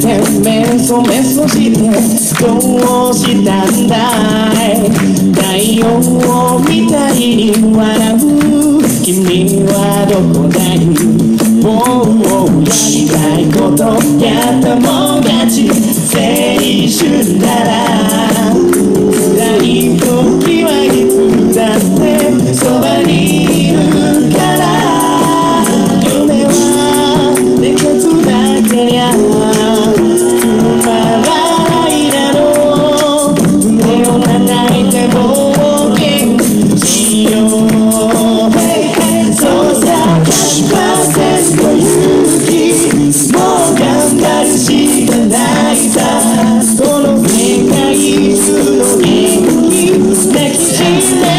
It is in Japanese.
して目と目そしてどうしたんだい。太陽みたいに笑う。君はどこだい。もうやりたいこと。やったもん勝ち。青春ならもう頑張るしかないさ。この限界いつの日に抱きしめ